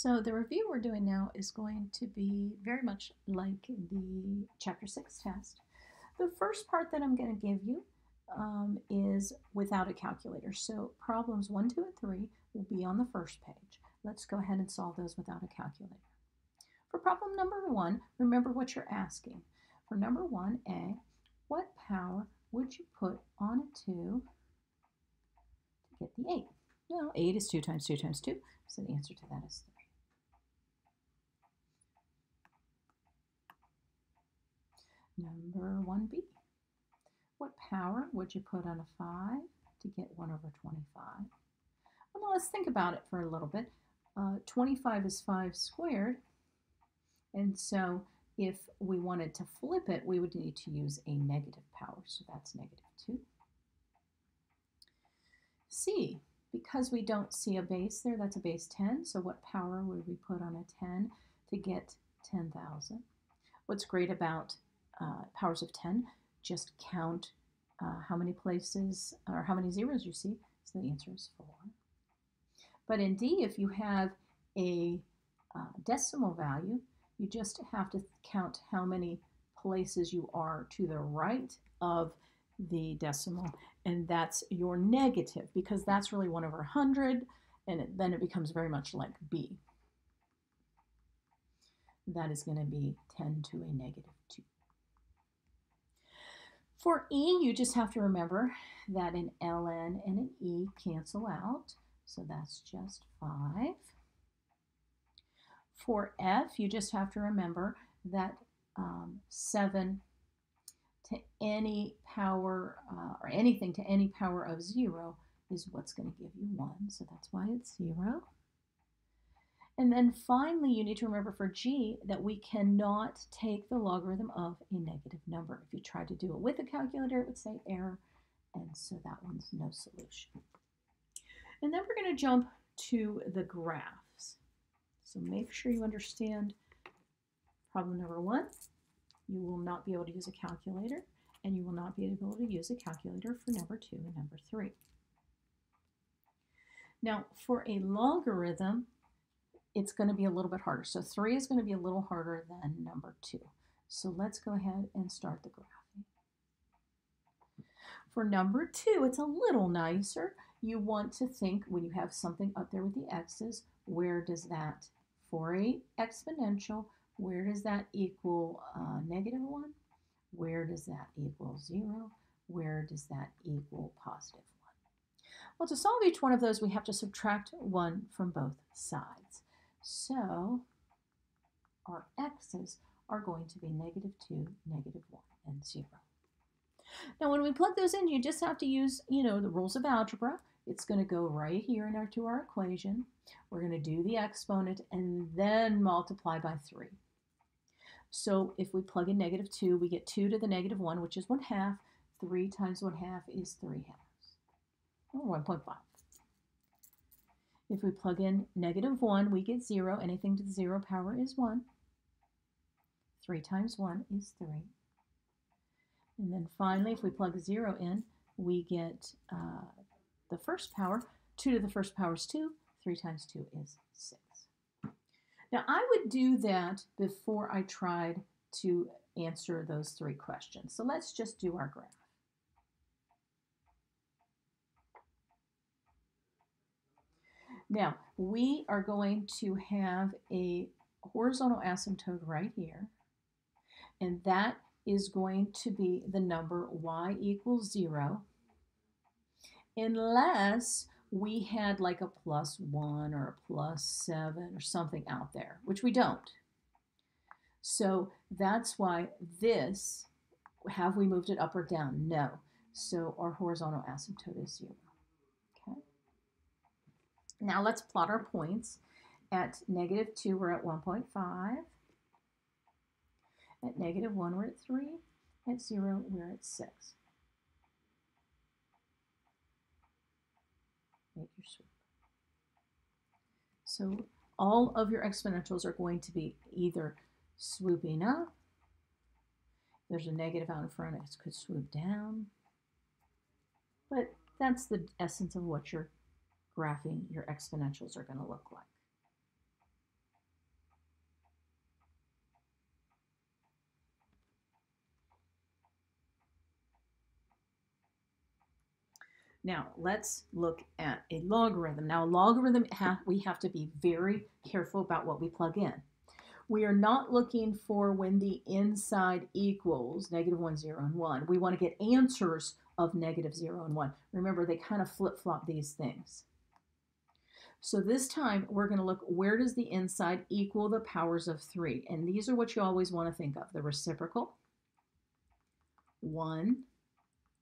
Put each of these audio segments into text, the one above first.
So the review we're doing now is going to be very much like the Chapter 6 test. The first part that I'm going to give you um, is without a calculator. So problems 1, 2, and 3 will be on the first page. Let's go ahead and solve those without a calculator. For problem number 1, remember what you're asking. For number 1a, what power would you put on a 2 to get the 8? Well, 8 is 2 times 2 times 2, so the answer to that is 3. Number 1b. What power would you put on a 5 to get 1 over 25? Well, now let's think about it for a little bit. Uh, 25 is 5 squared, and so if we wanted to flip it, we would need to use a negative power, so that's negative 2. C, because we don't see a base there, that's a base 10, so what power would we put on a 10 to get 10,000? What's great about uh, powers of 10, just count uh, how many places or how many zeros you see. So the answer is 4. But in D, if you have a uh, decimal value, you just have to count how many places you are to the right of the decimal, and that's your negative, because that's really 1 over 100, and it, then it becomes very much like B. That is going to be 10 to a negative 2. For E, you just have to remember that an ln and an E cancel out, so that's just 5. For F, you just have to remember that um, 7 to any power, uh, or anything to any power of 0 is what's going to give you 1, so that's why it's 0. And then finally, you need to remember for g that we cannot take the logarithm of a negative number. If you tried to do it with a calculator, it would say error, and so that one's no solution. And then we're going to jump to the graphs. So make sure you understand problem number one. You will not be able to use a calculator, and you will not be able to use a calculator for number two and number three. Now, for a logarithm, it's going to be a little bit harder. So 3 is going to be a little harder than number 2. So let's go ahead and start the graph. For number 2, it's a little nicer. You want to think when you have something up there with the x's, where does that, for a exponential, where does that equal uh, negative 1? Where does that equal 0? Where does that equal positive 1? Well, to solve each one of those, we have to subtract 1 from both sides. So our x's are going to be negative 2, negative 1, and 0. Now when we plug those in, you just have to use, you know, the rules of algebra. It's going to go right here in our, to our equation. We're going to do the exponent and then multiply by 3. So if we plug in negative 2, we get 2 to the negative 1, which is 1 half. 3 times 1 half is 3 halves, or 1.5. If we plug in negative 1, we get 0. Anything to the 0 power is 1. 3 times 1 is 3. And then finally, if we plug 0 in, we get uh, the first power. 2 to the first power is 2. 3 times 2 is 6. Now, I would do that before I tried to answer those three questions. So let's just do our graph. Now, we are going to have a horizontal asymptote right here, and that is going to be the number y equals 0, unless we had like a plus 1 or a plus 7 or something out there, which we don't. So that's why this, have we moved it up or down? No. So our horizontal asymptote is 0. Now let's plot our points. At negative 2, we're at 1.5. At negative 1, we're at 3. At 0, we're at 6. Make your swoop. So all of your exponentials are going to be either swooping up, there's a negative out in front, it could swoop down, but that's the essence of what you're graphing your exponentials are going to look like. Now, let's look at a logarithm. Now, a logarithm, ha we have to be very careful about what we plug in. We are not looking for when the inside equals negative 1, 0, and 1. We want to get answers of negative 0 and 1. Remember, they kind of flip-flop these things. So this time, we're going to look where does the inside equal the powers of 3? And these are what you always want to think of. The reciprocal, 1,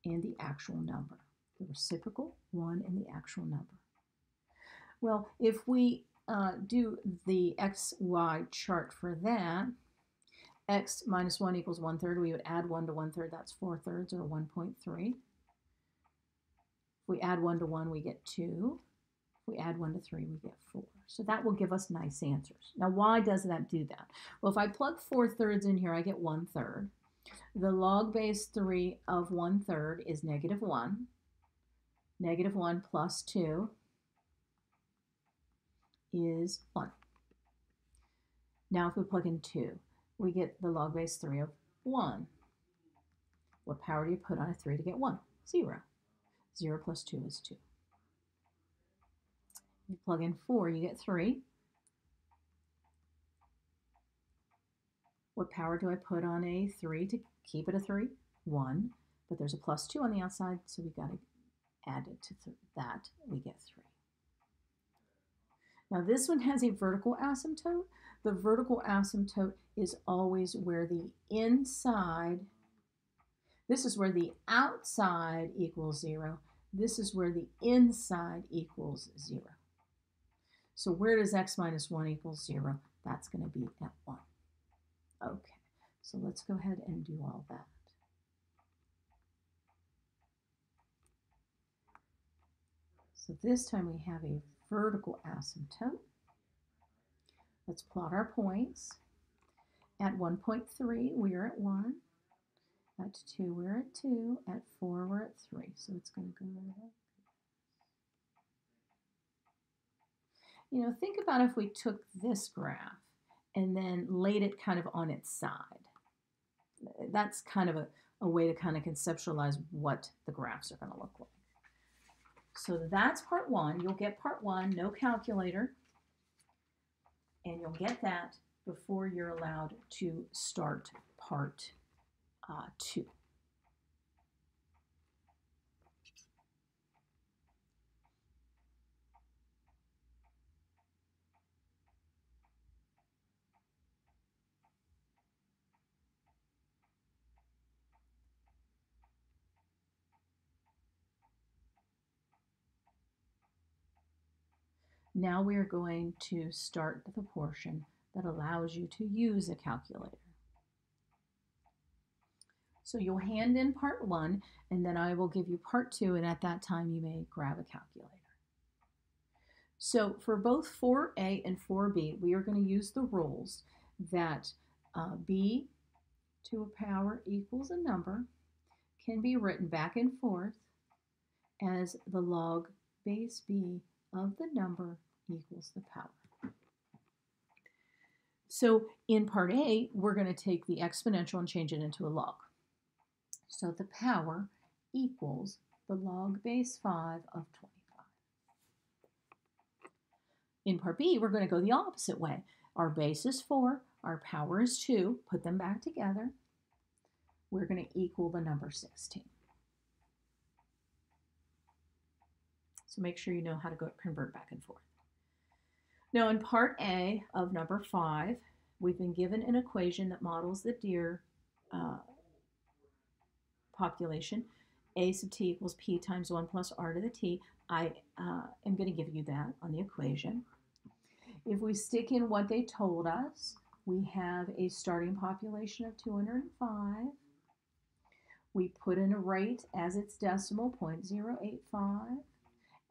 and the actual number. The reciprocal, 1, and the actual number. Well, if we uh, do the xy chart for that, x minus 1 equals 1 third, we would add 1 to 1 third, that's 4 thirds or 1.3. If we add 1 to 1, we get 2. We add 1 to 3, we get 4. So that will give us nice answers. Now, why does that do that? Well, if I plug 4 thirds in here, I get 1 third. The log base 3 of 1 third is negative 1. Negative 1 plus 2 is 1. Now if we plug in 2, we get the log base 3 of 1. What power do you put on a 3 to get 1? 0. 0 plus 2 is 2. You plug in 4, you get 3. What power do I put on a 3 to keep it a 3? 1. But there's a plus 2 on the outside, so we've got to add it to that. We get 3. Now this one has a vertical asymptote. The vertical asymptote is always where the inside, this is where the outside equals zero. This is where the inside equals zero. So where does x minus 1 equals 0? That's going to be at 1. Okay, so let's go ahead and do all that. So this time we have a vertical asymptote. Let's plot our points. At 1.3, we're at 1. At 2, we're at 2. At 4, we're at 3. So it's going to go like You know, think about if we took this graph and then laid it kind of on its side. That's kind of a, a way to kind of conceptualize what the graphs are going to look like. So that's part one. You'll get part one, no calculator, and you'll get that before you're allowed to start part uh, two. Now we are going to start the portion that allows you to use a calculator. So you'll hand in part one, and then I will give you part two, and at that time you may grab a calculator. So for both 4a and 4b, we are going to use the rules that uh, b to a power equals a number can be written back and forth as the log base b of the number equals the power. So in part A, we're going to take the exponential and change it into a log. So the power equals the log base 5 of 25. In part B, we're going to go the opposite way. Our base is 4, our power is 2. Put them back together. We're going to equal the number 16. So make sure you know how to go convert back and forth. Now in part A of number five, we've been given an equation that models the deer uh, population. A sub t equals p times 1 plus r to the t. I uh, am going to give you that on the equation. If we stick in what they told us, we have a starting population of 205. We put in a rate as its decimal, 0.085.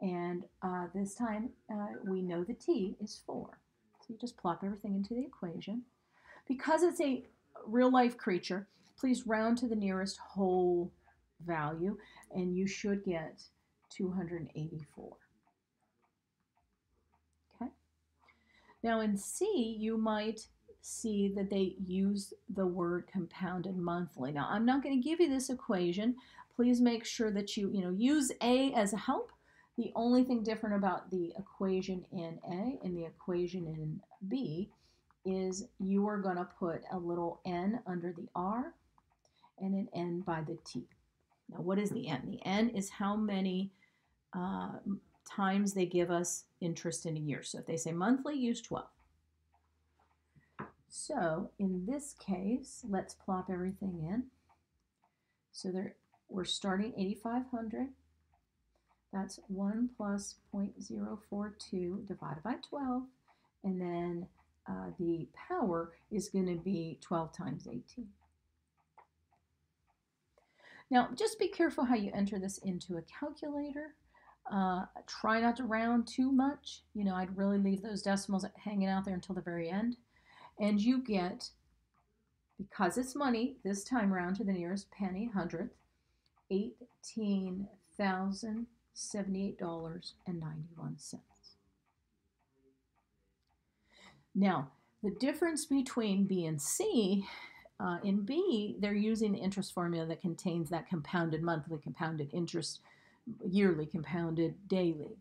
And uh, this time uh, we know the t is 4. So you just plop everything into the equation. Because it's a real life creature, please round to the nearest whole value and you should get 284. Okay. Now in C, you might see that they use the word compounded monthly. Now I'm not going to give you this equation. please make sure that you, you know, use A as a help. The only thing different about the equation in A and the equation in B is you are going to put a little n under the R and an n by the T. Now, what is the n? The n is how many uh, times they give us interest in a year. So if they say monthly, use 12. So in this case, let's plop everything in. So there, we're starting 8,500. That's 1 plus 0.042 divided by 12. And then uh, the power is going to be 12 times 18. Now, just be careful how you enter this into a calculator. Uh, try not to round too much. You know, I'd really leave those decimals hanging out there until the very end. And you get, because it's money, this time round to the nearest penny, hundredth, $18,078.91. Now, the difference between B and C, uh, in B, they're using the interest formula that contains that compounded monthly, compounded interest, yearly, compounded daily.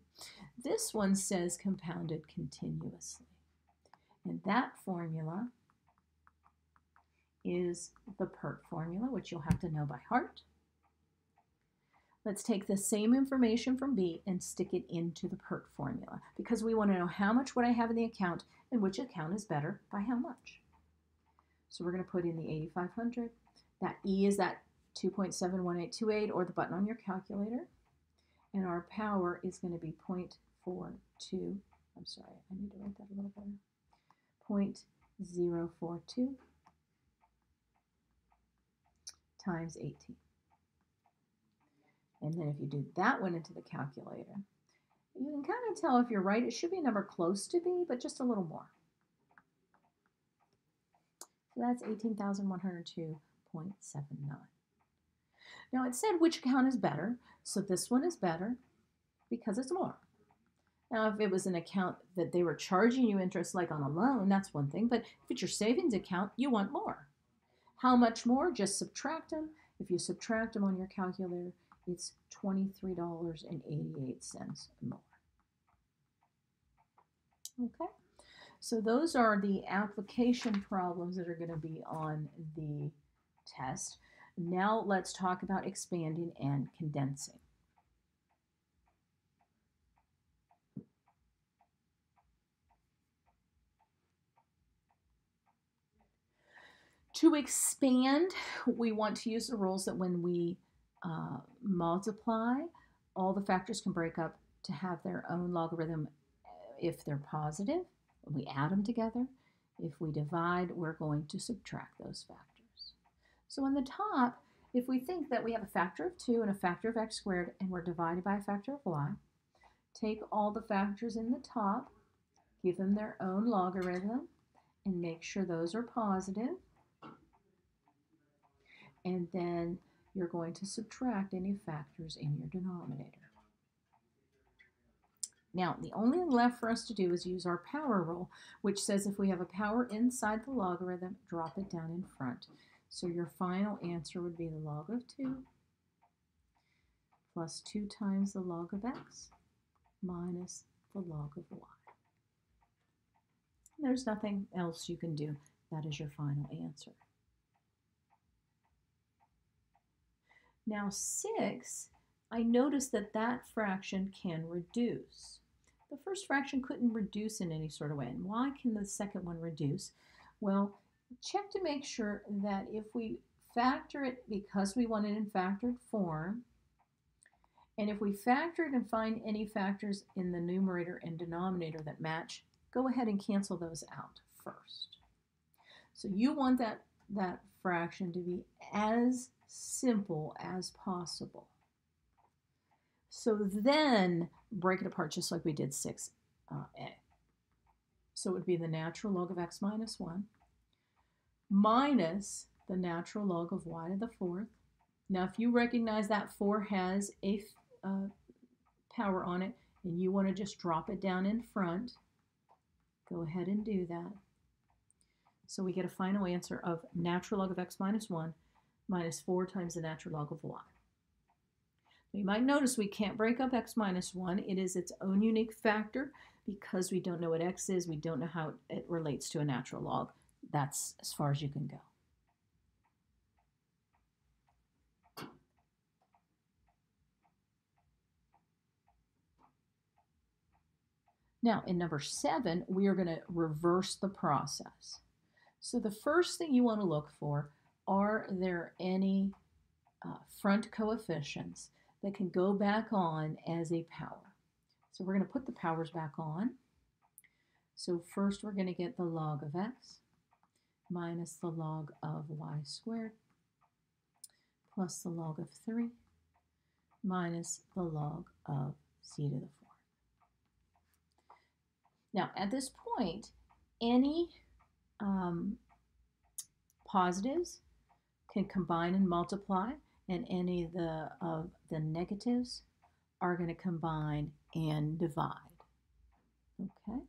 This one says compounded continuously. And that formula is the PERT formula, which you'll have to know by heart. Let's take the same information from B and stick it into the PERT formula because we want to know how much would I have in the account and which account is better by how much. So we're going to put in the 8,500. That E is that 2.71828 or the button on your calculator. And our power is going to be 0.42. I'm sorry, I need to write that a little better. 0.042 times 18. And then if you do that one into the calculator, you can kind of tell if you're right. It should be a number close to B, but just a little more. So that's 18,102.79. Now it said which account is better, so this one is better because it's more. Now, if it was an account that they were charging you interest like on a loan, that's one thing. But if it's your savings account, you want more. How much more? Just subtract them. If you subtract them on your calculator, it's $23.88 more. Okay, so those are the application problems that are going to be on the test. Now let's talk about expanding and condensing. To expand, we want to use the rules that when we uh, multiply, all the factors can break up to have their own logarithm if they're positive. We add them together. If we divide, we're going to subtract those factors. So on the top, if we think that we have a factor of 2 and a factor of x squared and we're divided by a factor of y, take all the factors in the top, give them their own logarithm, and make sure those are positive and then you're going to subtract any factors in your denominator. Now, the only thing left for us to do is use our power rule, which says if we have a power inside the logarithm, drop it down in front. So your final answer would be the log of 2 plus 2 times the log of x minus the log of y. There's nothing else you can do. That is your final answer. Now 6, I notice that that fraction can reduce. The first fraction couldn't reduce in any sort of way. And why can the second one reduce? Well, check to make sure that if we factor it because we want it in factored form, and if we factor it and find any factors in the numerator and denominator that match, go ahead and cancel those out first. So you want that, that fraction to be as simple as possible. So then break it apart just like we did 6a. Uh, so it would be the natural log of x minus 1 minus the natural log of y to the fourth. Now if you recognize that 4 has a uh, power on it and you want to just drop it down in front, go ahead and do that. So we get a final answer of natural log of x minus 1 minus 4 times the natural log of y. You might notice we can't break up x minus 1. It is its own unique factor because we don't know what x is. We don't know how it relates to a natural log. That's as far as you can go. Now, in number seven, we are going to reverse the process. So the first thing you want to look for, are there any uh, front coefficients that can go back on as a power? So we're going to put the powers back on. So first we're going to get the log of x minus the log of y squared plus the log of 3 minus the log of c to the 4. Now, at this point, any um, positives can combine and multiply, and any of the, of the negatives are going to combine and divide. Okay,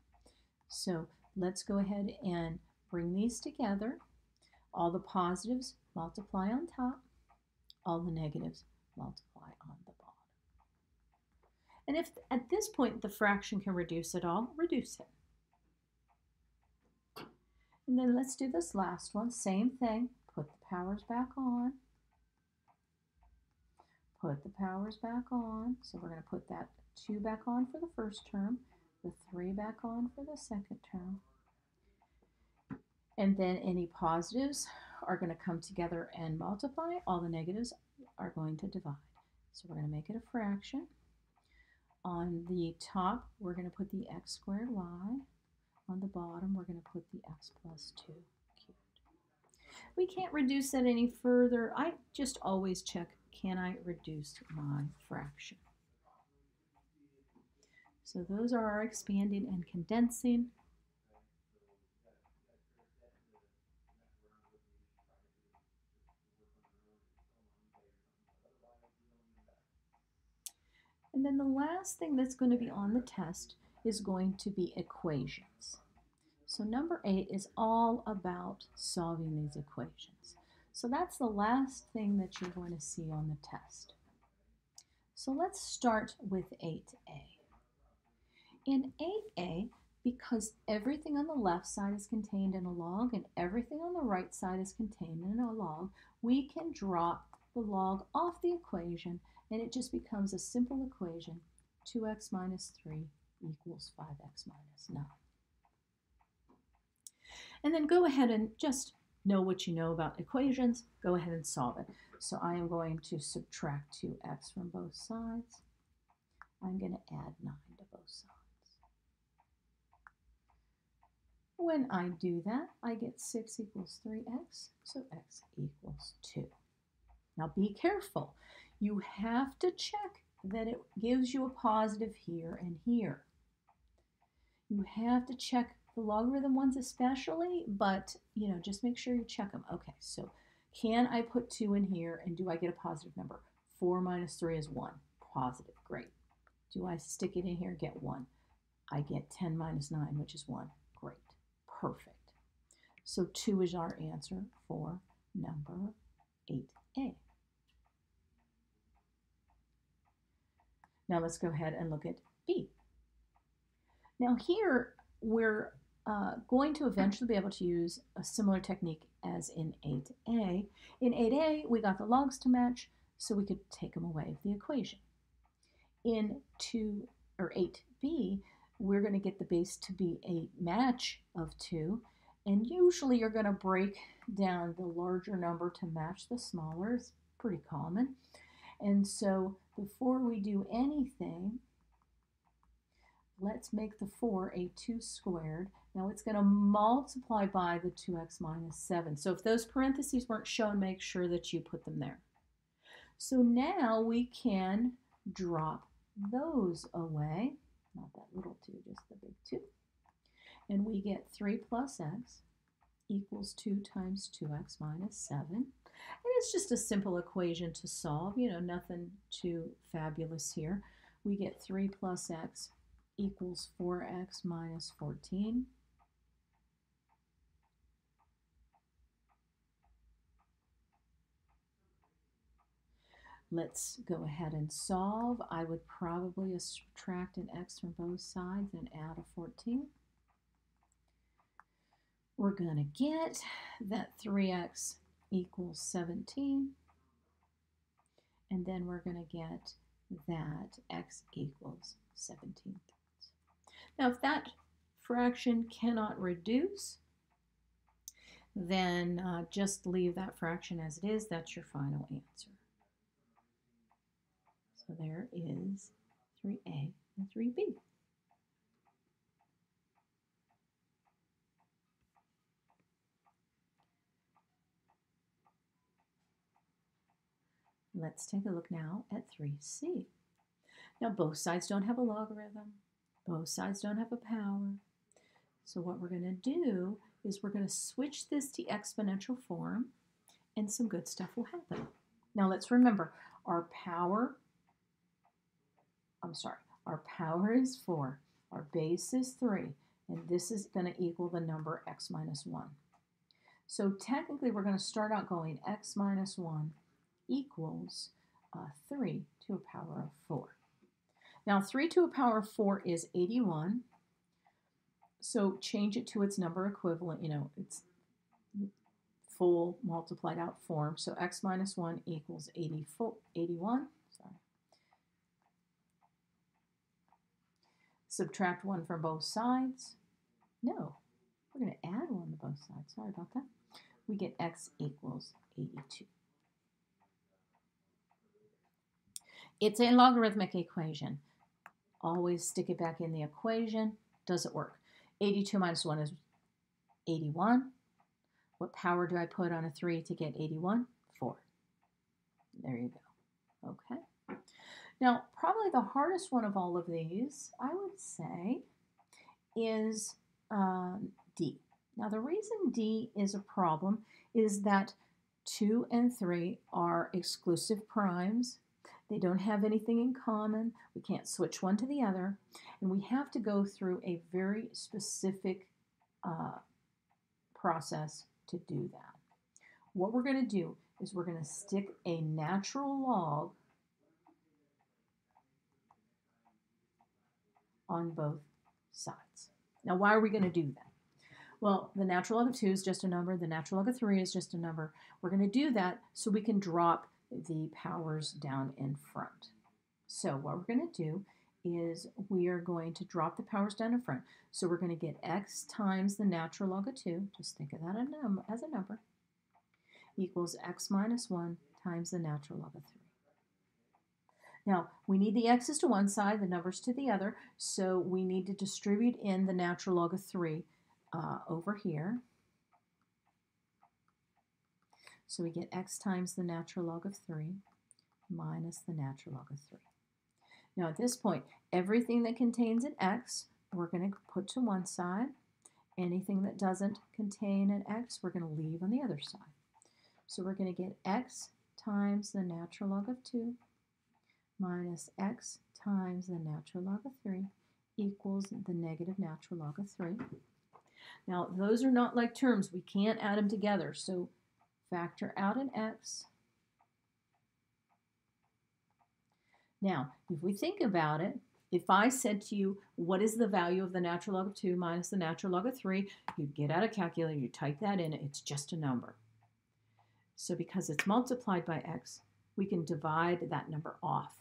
so let's go ahead and bring these together. All the positives multiply on top, all the negatives multiply on the bottom. And if at this point the fraction can reduce at all, reduce it. And then let's do this last one. Same thing. Put the powers back on. Put the powers back on. So we're going to put that 2 back on for the first term, the 3 back on for the second term. And then any positives are going to come together and multiply. All the negatives are going to divide. So we're going to make it a fraction. On the top, we're going to put the x squared y. On the bottom, we're going to put the x plus 2 cubed. We can't reduce that any further. I just always check, can I reduce my fraction? So those are our expanding and condensing. And then the last thing that's going to be on the test is going to be equations. So number eight is all about solving these equations. So that's the last thing that you're going to see on the test. So let's start with 8a. In 8a, because everything on the left side is contained in a log and everything on the right side is contained in a log, we can drop the log off the equation and it just becomes a simple equation, 2x minus 3 equals 5x minus 9. And then go ahead and just know what you know about equations, go ahead and solve it. So I am going to subtract 2x from both sides. I'm going to add 9 to both sides. When I do that, I get 6 equals 3x, so x equals 2. Now be careful. You have to check that it gives you a positive here and here. You have to check the logarithm ones especially, but you know, just make sure you check them. Okay, so can I put 2 in here and do I get a positive number? 4 minus 3 is 1. Positive, great. Do I stick it in here get 1? I get 10 minus 9, which is 1. Great, perfect. So 2 is our answer for number 8a. Now let's go ahead and look at B. Now here we're uh, going to eventually be able to use a similar technique as in 8a. In 8a, we got the logs to match, so we could take them away of the equation. In 2 or 8b, we're going to get the base to be a match of 2, and usually you're going to break down the larger number to match the smaller. It's pretty common. And so before we do anything, let's make the 4 a 2 squared. Now it's going to multiply by the 2x minus 7. So if those parentheses weren't shown, make sure that you put them there. So now we can drop those away. Not that little 2, just the big 2. And we get 3 plus x equals 2 times 2x minus 7. And it's just a simple equation to solve, you know, nothing too fabulous here. We get 3 plus x equals 4x minus 14. Let's go ahead and solve. I would probably subtract an x from both sides and add a 14. We're going to get that 3x equals 17. And then we're going to get that x equals 17 thirds. Now, if that fraction cannot reduce, then uh, just leave that fraction as it is. That's your final answer. So there is 3a and 3b. Let's take a look now at 3c. Now both sides don't have a logarithm. Both sides don't have a power. So what we're going to do is we're going to switch this to exponential form and some good stuff will happen. Now let's remember our power I'm sorry, our power is 4, our base is 3, and this is going to equal the number x minus 1. So technically we're going to start out going x minus 1 equals uh, 3 to a power of 4. Now 3 to a power of 4 is 81, so change it to its number equivalent, you know, it's full multiplied out form. So x minus 1 equals 84, 81. Subtract 1 from both sides. No, we're going to add 1 to both sides. Sorry about that. We get x equals 82. It's a logarithmic equation. Always stick it back in the equation. Does it work? 82 minus 1 is 81. What power do I put on a 3 to get 81? 4. There you go. Okay. Now, probably the hardest one of all of these, I would say, is um, D. Now, the reason D is a problem is that 2 and 3 are exclusive primes. They don't have anything in common. We can't switch one to the other. And we have to go through a very specific uh, process to do that. What we're going to do is we're going to stick a natural log on both sides. Now, why are we going to do that? Well, the natural log of 2 is just a number. The natural log of 3 is just a number. We're going to do that so we can drop the powers down in front. So what we're going to do is we are going to drop the powers down in front. So we're going to get x times the natural log of 2, just think of that as a number, equals x minus 1 times the natural log of 3. Now, we need the x's to one side, the numbers to the other, so we need to distribute in the natural log of 3 uh, over here. So we get x times the natural log of 3 minus the natural log of 3. Now at this point, everything that contains an x, we're going to put to one side. Anything that doesn't contain an x, we're going to leave on the other side. So we're going to get x times the natural log of 2 minus x times the natural log of 3 equals the negative natural log of 3. Now, those are not like terms. We can't add them together. So factor out an x. Now, if we think about it, if I said to you, what is the value of the natural log of 2 minus the natural log of 3, you'd get out a calculator, you type that in, it's just a number. So because it's multiplied by x, we can divide that number off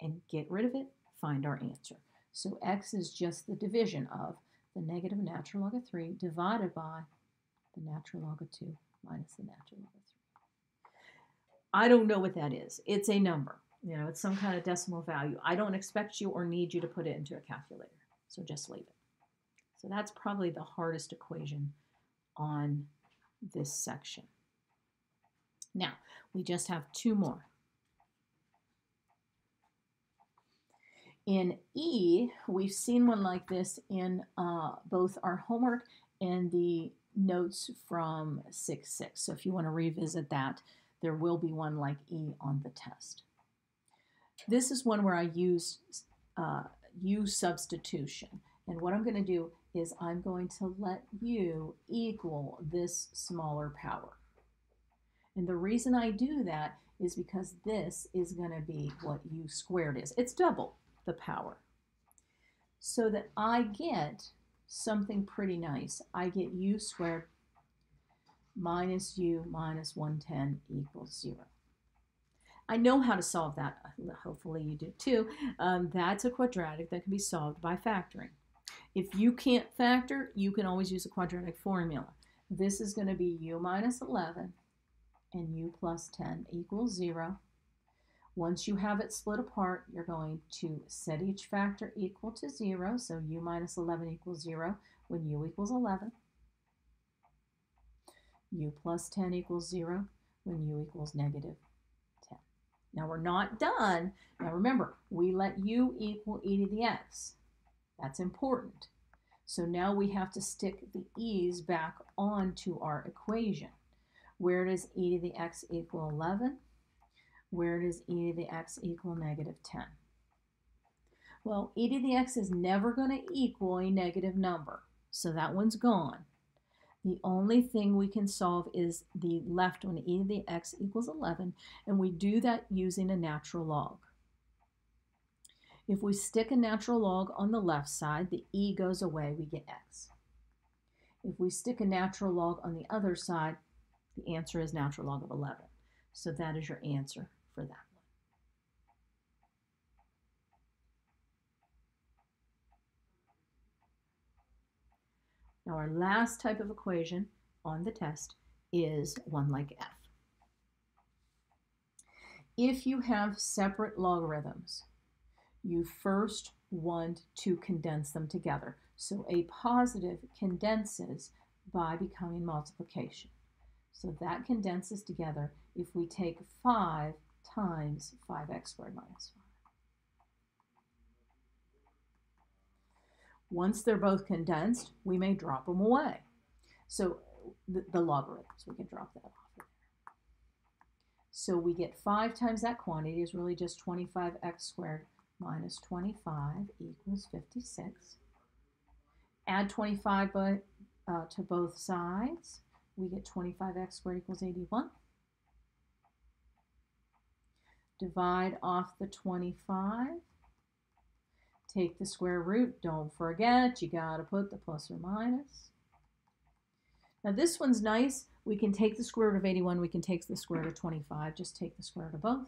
and get rid of it, find our answer. So x is just the division of the negative natural log of 3 divided by the natural log of 2 minus the natural log of 3. I don't know what that is. It's a number. You know, it's some kind of decimal value. I don't expect you or need you to put it into a calculator. So just leave it. So that's probably the hardest equation on this section. Now, we just have two more. In E, we've seen one like this in uh, both our homework and the notes from 6-6. So if you want to revisit that, there will be one like E on the test. This is one where I use uh, U substitution. And what I'm going to do is I'm going to let U equal this smaller power. And the reason I do that is because this is going to be what u squared is. It's double the power. So that I get something pretty nice. I get u squared minus u minus 110 equals 0. I know how to solve that. Hopefully you do too. Um, that's a quadratic that can be solved by factoring. If you can't factor, you can always use a quadratic formula. This is going to be u minus 11 and u plus 10 equals 0. Once you have it split apart, you're going to set each factor equal to 0. So u minus 11 equals 0 when u equals 11. u plus 10 equals 0 when u equals negative 10. Now we're not done. Now remember, we let u equal e to the x. That's important. So now we have to stick the e's back onto our equation. Where does e to the x equal 11? Where does e to the x equal negative 10? Well, e to the x is never going to equal a negative number, so that one's gone. The only thing we can solve is the left one, e to the x equals 11, and we do that using a natural log. If we stick a natural log on the left side, the e goes away, we get x. If we stick a natural log on the other side, the answer is natural log of 11. So that is your answer for that one. Now our last type of equation on the test is one like f. If you have separate logarithms, you first want to condense them together. So a positive condenses by becoming multiplication. So that condenses together if we take 5 times 5x squared minus 5. Once they're both condensed, we may drop them away. So the, the logarithms, we can drop that off. So we get 5 times that quantity is really just 25x squared minus 25 equals 56. Add 25 by, uh, to both sides. We get 25x squared equals 81. Divide off the 25. Take the square root. Don't forget, you got to put the plus or minus. Now this one's nice. We can take the square root of 81. We can take the square root of 25. Just take the square root of both.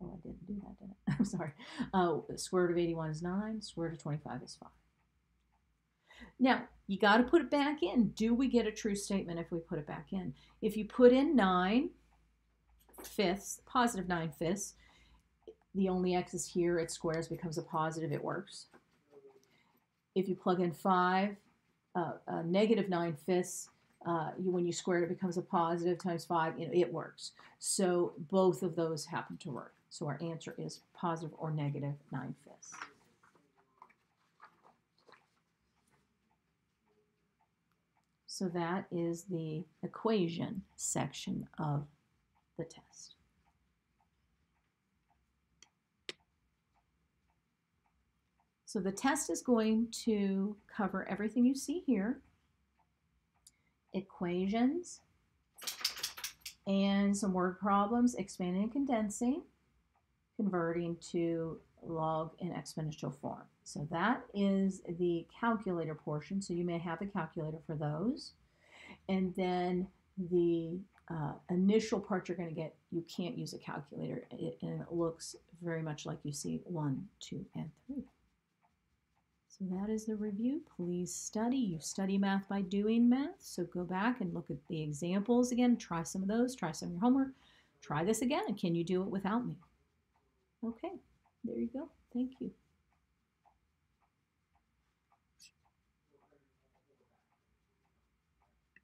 Oh, I didn't do that, did I? I'm sorry. Uh, square root of 81 is 9. Square root of 25 is 5. Now, you got to put it back in. Do we get a true statement if we put it back in? If you put in 9 fifths, positive 9 fifths, the only x is here, it squares, becomes a positive, it works. If you plug in 5, uh, uh, negative 9 fifths, uh, you, when you square it, it becomes a positive times 5, you know, it works. So both of those happen to work. So our answer is positive or negative 9 fifths. So that is the equation section of the test. So the test is going to cover everything you see here, equations, and some word problems, expanding and condensing, converting to log and exponential form. So that is the calculator portion. So you may have a calculator for those. And then the uh, initial part you're going to get, you can't use a calculator. It, and it looks very much like you see one, two, and three. So that is the review. Please study. You study math by doing math. So go back and look at the examples again. Try some of those. Try some of your homework. Try this again. Can you do it without me? Okay, there you go. Thank you.